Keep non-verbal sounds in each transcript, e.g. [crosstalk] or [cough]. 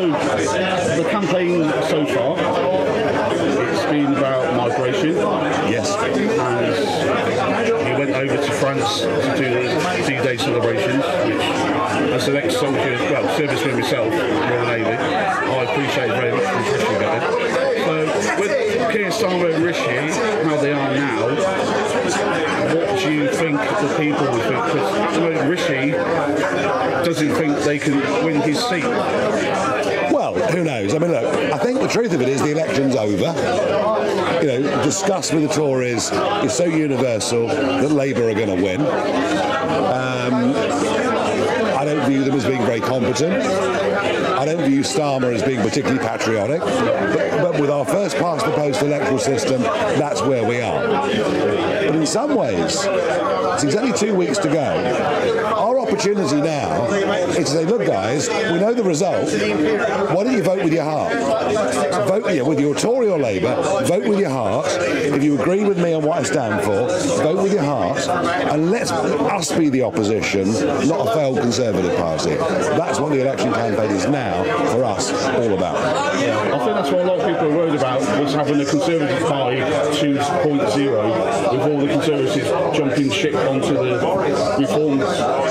So the campaign so far, it's been about migration. Yes. And he went over to France to do the D-Day celebrations, which, as an ex-soldier, well, serviceman myself, Royal Navy, I appreciate very much from Rishi it. So with Keir Starmer and Rishi, how they are now, what do you think the people will think? Because Rishi doesn't think they can win his seat. Well, who knows? I mean, look, I think the truth of it is the election's over. You know, disgust with the Tories is so universal that Labour are going to win. Um, I don't view them as being very competent. I don't view Starmer as being particularly patriotic. But, but with our first past the post electoral system, that's where we are. But in some ways, it's exactly two weeks to go. Opportunity now is to say, look, guys, we know the result. Why don't you vote with your heart? Vote yeah, with your Tory or Labour, vote with your heart. If you agree with me on what I stand for, vote with your heart. And let us be the opposition, not a failed Conservative Party. That's what the election campaign is now for us all about. I think that's what a lot of people are worried about was having the Conservative Party 2.0 with all the Conservatives jumping ship onto the reforms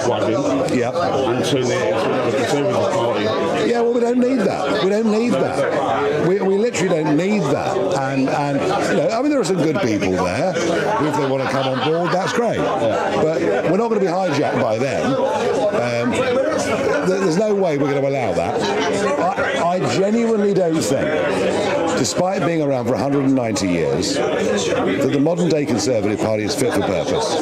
wagon Yep. and turning it into the Conservative Party. Yeah, well, we don't need that. We don't need that. We, we literally don't need that. And, and you know, I mean, there are some good people there. If they want to come on board, that's great. But we're not going to be hijacked by them. Um, there's no way we're going to allow that. I, I genuinely don't think, despite being around for 190 years, that the modern day Conservative Party is fit for purpose.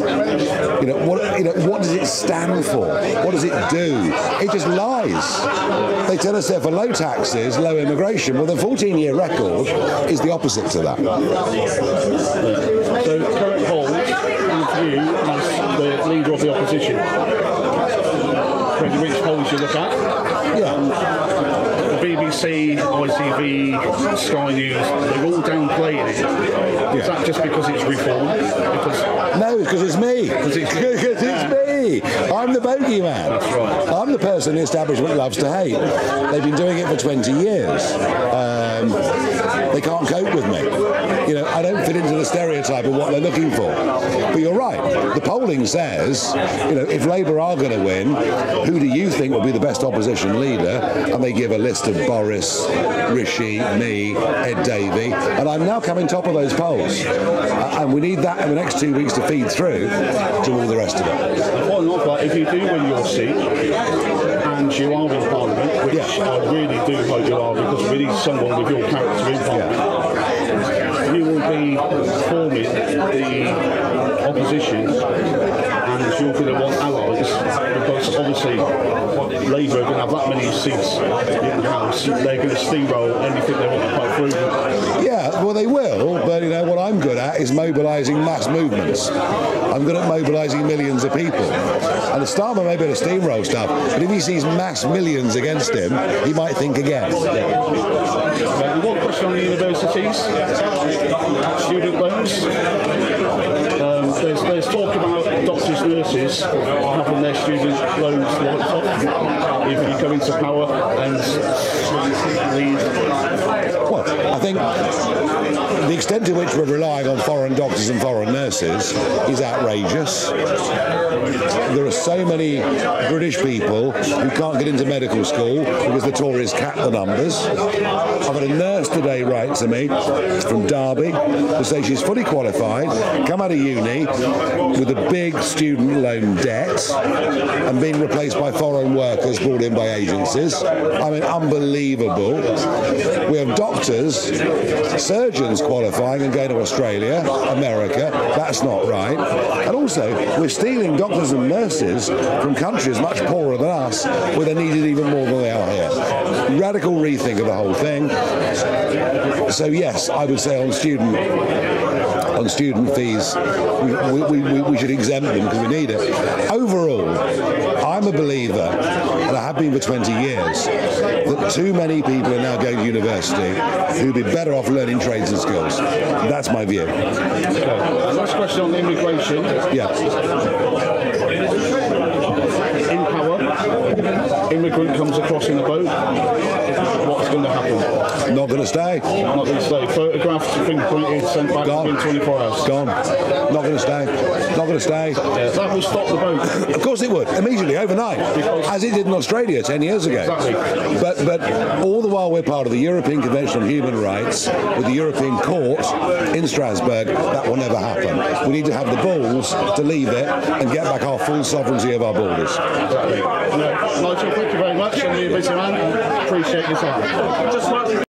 You know, what, you know, what does it stand for? What does it do? It just lies. They tell us they're for low taxes, low immigration. Well, the 14-year record is the opposite to that. So current polls with you as the leader of the opposition. Which polls you look at. Yeah. BBC, ITV, Sky News, they're all downplaying it. Is that just because it's reform? Because No, because it's me. it's- [laughs] Because it's me. I'm the bogeyman. That's right. I'm the person the establishment loves to hate. They've been doing it for 20 years. Uh, Um, they can't cope with me. You know, I don't fit into the stereotype of what they're looking for. But you're right. The polling says, you know, if Labour are going to win, who do you think will be the best opposition leader? And they give a list of Boris, Rishi, me, Ed Davey, and I'm now coming top of those polls. Uh, and we need that in the next two weeks to feed through to all the rest of it. But if you do win your seat and you are in Parliament, which Yeah. I really do hope you are, because we need someone with your character in Parliament, you will be forming the opposition and you're going to want allies because obviously Labour are going to have that many seats in the House. They're going to steamroll anything they want to put through. Yeah, well, they will, but you know what I'm good at is mobilising mass movements. I'm good at mobilising millions of people. And the Starmer may be able to steamroll stuff, but if he sees mass millions against him, he might think again. Uh, one question on the universities, student loans. Um, there's, there's talk about doctors, nurses having their student loans wiped off if you come into power and leave. Well, I think the extent to which we're relying on foreign doctors and foreign nurses is outrageous. There are so many British people who can't get into medical school because the Tories cap the numbers. I've had a nurse today write to me from Derby to say she's fully qualified, come out of uni with a big student loan debt and being replaced by foreign workers brought in by agencies. I mean, unbelievable. We have doctors, surgeons qualifying and going to Australia, America. That's not right. And also, we're stealing doctors and nurses from countries much poorer than us, where they're needed even more than they are here. Radical rethink of the whole thing. So yes, I would say on student on student fees, we, we, we, we should exempt them because we need it. Overall, I'm a believer, and I have been for 20 years, that too many people are now going to university who'd be better off learning trades and skills. That's my view. Okay. Last question on immigration. Yeah. In power, immigrant comes across in a boat. Stay. Not going to stay. Photographed, fingerprinted, sent back Gone. within 24 hours. Gone. Not going to stay. Not going to stay. Yeah, that will stop the boat. Of course it would, immediately, overnight, as it did in Australia 10 years ago. Exactly. But, but all the while we're part of the European Convention on Human Rights with the European Court in Strasbourg, that will never happen. We need to have the balls to leave it and get back our full sovereignty of our borders. Exactly. Nigel, thank you very much. Know you're busy man. Appreciate your time.